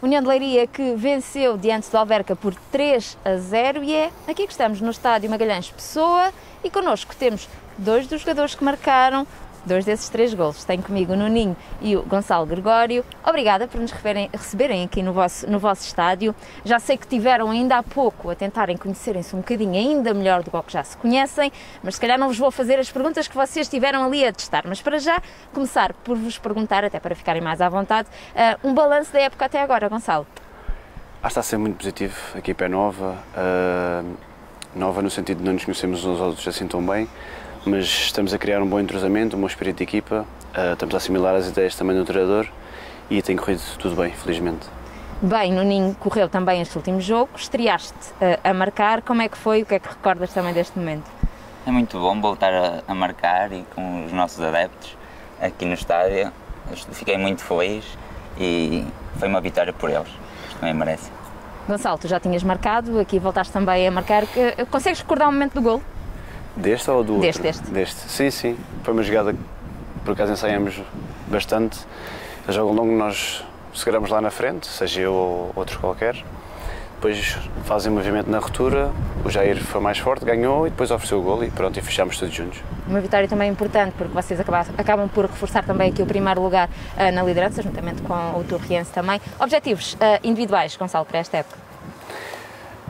União de Leiria que venceu diante do Alverca por 3 a 0 e é aqui que estamos no estádio Magalhães Pessoa e connosco temos dois dos jogadores que marcaram dois desses três golos. Tenho comigo o Nuninho e o Gonçalo Gregório. Obrigada por nos receberem aqui no vosso, no vosso estádio. Já sei que tiveram ainda há pouco a tentarem conhecerem-se um bocadinho ainda melhor do que já se conhecem, mas se calhar não vos vou fazer as perguntas que vocês tiveram ali a testar. Mas para já, começar por vos perguntar, até para ficarem mais à vontade, uh, um balanço da época até agora, Gonçalo. Que está a ser muito positivo. A equipa é nova, uh, nova no sentido de não nos conhecemos uns aos outros assim tão bem mas estamos a criar um bom entrosamento, um bom espírito de equipa, uh, estamos a assimilar as ideias também do treinador e tem corrido tudo bem, felizmente. Bem, Nuninho correu também este último jogo, estreaste uh, a marcar, como é que foi, o que é que recordas também deste momento? É muito bom voltar a, a marcar e com os nossos adeptos aqui no estádio, fiquei muito feliz e foi uma vitória por eles, isto também merece. Gonçalo, tu já tinhas marcado, aqui voltaste também a marcar, consegues recordar o momento do gol? Deste ou do deste, outro? Deste, deste. Sim, sim. Foi uma jogada que por acaso ensaiamos bastante. A jogo longo nós seguramos lá na frente, seja eu ou outro qualquer. Depois fazem um movimento na ruptura, o Jair foi mais forte, ganhou e depois ofereceu o gol e pronto, e fechámos todos juntos. Uma vitória também importante, porque vocês acabam por reforçar também aqui o primeiro lugar uh, na liderança, juntamente com o Torriense também. Objetivos uh, individuais, Gonçalo, para esta época?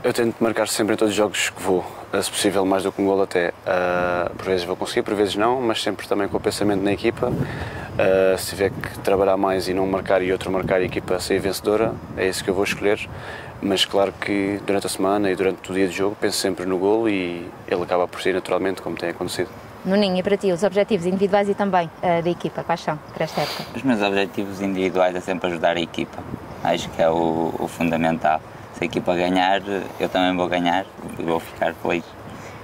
Eu tento marcar sempre em todos os jogos que vou, eh, se possível mais do que um gol até. Uh, por vezes vou conseguir, por vezes não, mas sempre também com o pensamento na equipa. Uh, se tiver que trabalhar mais e não marcar e outro marcar e a equipa sair vencedora, é isso que eu vou escolher. Mas claro que durante a semana e durante o dia de jogo penso sempre no gol e ele acaba por sair naturalmente, como tem acontecido. Nuninho, e para ti, os objetivos individuais e também uh, da equipa, quais são para esta época? Os meus objetivos individuais é sempre ajudar a equipa. Acho que é o, o fundamental se a equipa ganhar, eu também vou ganhar e vou ficar feliz.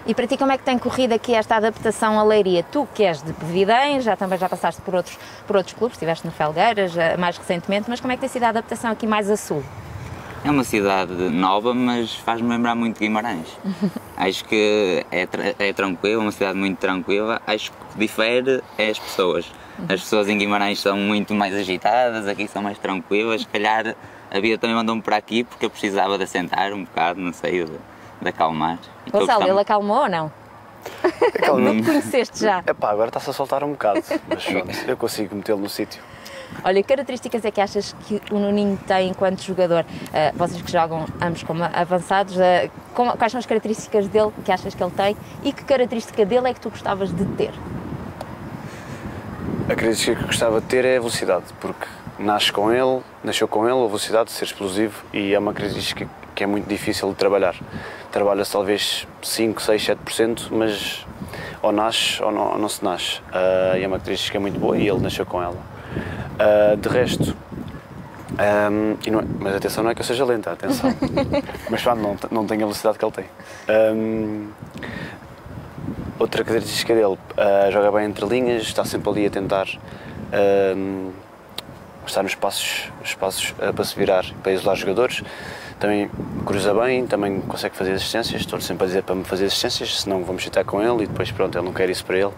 E para ti como é que tem corrido aqui esta adaptação à Leiria? Tu que és de Pevidém, já também já passaste por outros, por outros clubes, estiveste no Felgueiras mais recentemente, mas como é que tem sido a adaptação aqui mais a sul? É uma cidade nova, mas faz-me lembrar muito Guimarães. Acho que é, é tranquila, uma cidade muito tranquila. Acho que difere é as pessoas. As pessoas em Guimarães são muito mais agitadas, aqui são mais tranquilas. Se calhar a vida também mandou-me para aqui porque eu precisava de assentar um bocado, não sei, de, de acalmar. Gonçalo, ele acalmou ou não? Acalmou. Não conheceste já? Epá, agora está-se a soltar um bocado, mas eu consigo metê-lo no sítio. Olha, que características é que achas que o Nuninho tem enquanto jogador? Uh, vocês que jogam ambos como avançados, uh, como, quais são as características dele que achas que ele tem e que característica dele é que tu gostavas de ter? A característica que gostava de ter é a velocidade, porque nasce com ele, nasceu com ele, a velocidade de ser explosivo e é uma característica que é muito difícil de trabalhar. Trabalha-se talvez 5, 6, 7%, mas ou nasce ou não, ou não se nasce. Uh, e é uma característica muito boa e ele nasceu com ela. Uh, de resto, um, é, mas atenção, não é que eu seja lenta, atenção. mas pá, não, não tem a velocidade que ele tem. Um, outra característica dele, uh, joga bem entre linhas, está sempre ali a tentar um, estar nos espaços, espaços uh, para se virar, para isolar jogadores. Também cruza bem, também consegue fazer assistências. Estou sempre a dizer para me fazer assistências, senão vamos chutar com ele e depois, pronto, ele não quer isso para ele.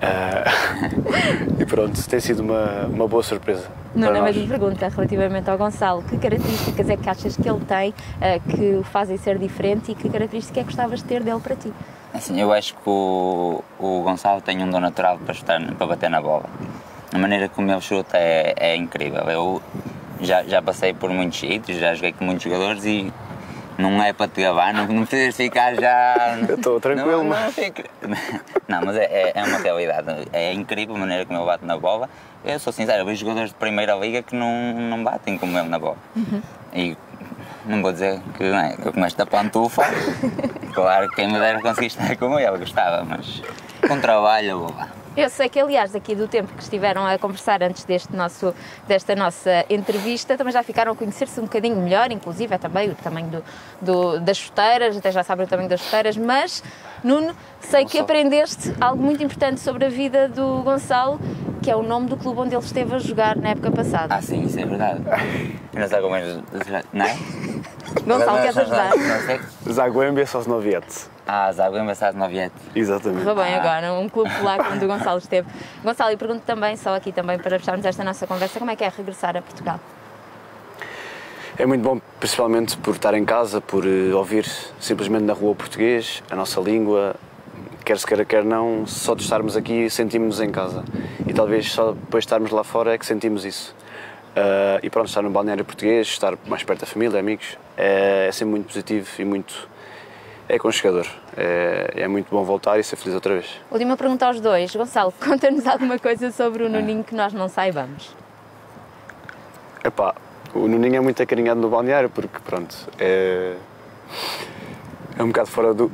Uh, e pronto, tem sido uma, uma boa surpresa. Não, não, mas me pergunta relativamente ao Gonçalo: que características é que achas que ele tem uh, que o fazem ser diferente e que características é que gostavas de ter dele para ti? Assim, eu acho que o, o Gonçalo tem um dom natural para, estar, para bater na bola a maneira como ele chuta é, é incrível. Eu já, já passei por muitos sítios, já joguei com muitos jogadores e não é para te gabar, não, não precisas ficar já. Eu estou tranquilo, não, não, fico... não, mas é, é uma realidade. É incrível a maneira como ele bate na bola. Eu sou sincero, eu vejo jogadores de primeira liga que não, não batem como ele na bola. Uhum. E não vou dizer que não é, eu com esta pantufa, claro que quem me dera conseguir estar como ele, gostava, mas com trabalho vou lá. Eu sei que, aliás, daqui do tempo que estiveram a conversar antes deste nosso, desta nossa entrevista, também já ficaram a conhecer-se um bocadinho melhor, inclusive é também o tamanho do, do, das chuteiras, até já sabem o tamanho das chuteiras, mas, Nuno, sei que aprendeste algo muito importante sobre a vida do Gonçalo, que é o nome do clube onde ele esteve a jogar na época passada. Ah, sim, isso é verdade. Sei como é. Não é? Gonçalo, queres ajudar? Zaguembe Sosnoviete. Ah, Zaguembe Sosnoviete. Exatamente. Correu bem ah. agora, um clube polaco onde o Gonçalo esteve. Gonçalo, e pergunto também, só aqui também para fecharmos esta nossa conversa, como é que é regressar a Portugal? É muito bom, principalmente por estar em casa, por uh, ouvir simplesmente na rua o português, a nossa língua, quer se queira, quer não, só de estarmos aqui sentimos-nos em casa. E talvez só depois de estarmos lá fora é que sentimos isso. Uh, e pronto, estar no balneário português, estar mais perto da família, amigos, é, é sempre muito positivo e muito. É aconchegador. É, é, muito bom voltar e ser feliz outra vez. Última pergunta aos dois. Gonçalo, conta-nos alguma coisa sobre o Nuninho que nós não saibamos. Epá, o Nuninho é muito acarinhado no balneário porque, pronto, é. é um bocado fora do.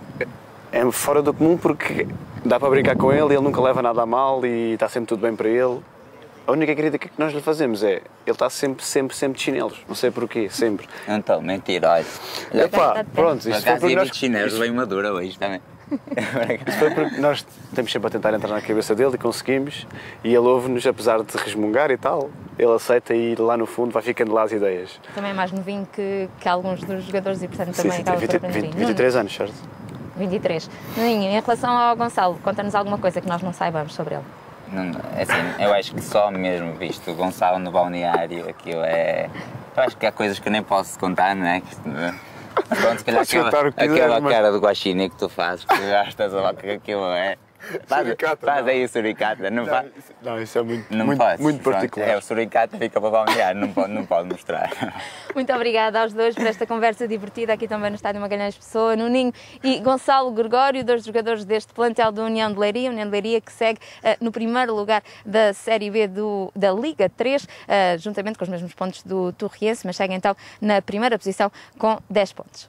é fora do comum porque dá para brincar com ele, ele nunca leva nada a mal e está sempre tudo bem para ele. A única crítica que nós lhe fazemos é ele está sempre, sempre, sempre de chinelos. Não sei porquê, sempre. Mentira, olha. Epá, pronto, isto foi porque nós... de chinelos bem madura hoje também. Isso foi porque nós estamos sempre a tentar entrar na cabeça dele e conseguimos, e ele ouve-nos, apesar de resmungar e tal, ele aceita e lá no fundo vai ficando lá as ideias. Também é mais novinho que, que alguns dos jogadores e portanto também sim, acaba 20, por 20, 23 anos, certo? 23. Nuninho, em relação ao Gonçalo, conta-nos alguma coisa que nós não saibamos sobre ele. Não, é assim, eu acho que só mesmo visto o Gonçalo no balneário, aquilo é. Eu acho que há coisas que eu nem posso contar, não é? Mas pronto, se calhar aquela, aquela cara do guaxinim que tu fazes, que gastas a que aquilo é. Faz, faz aí o suricata, não, não faz? Não, isso é muito, não muito, muito particular. é, o suricata fica para balnear, não pode, não pode mostrar. Muito obrigada aos dois por esta conversa divertida aqui também no Estádio Magalhães Pessoa, no Ninho e Gonçalo Gregório, dois jogadores deste plantel do União de Leiria, União de Leiria que segue uh, no primeiro lugar da Série B do, da Liga 3, uh, eh, juntamente com os mesmos pontos do Torriense, mas segue então na primeira posição com 10 pontos.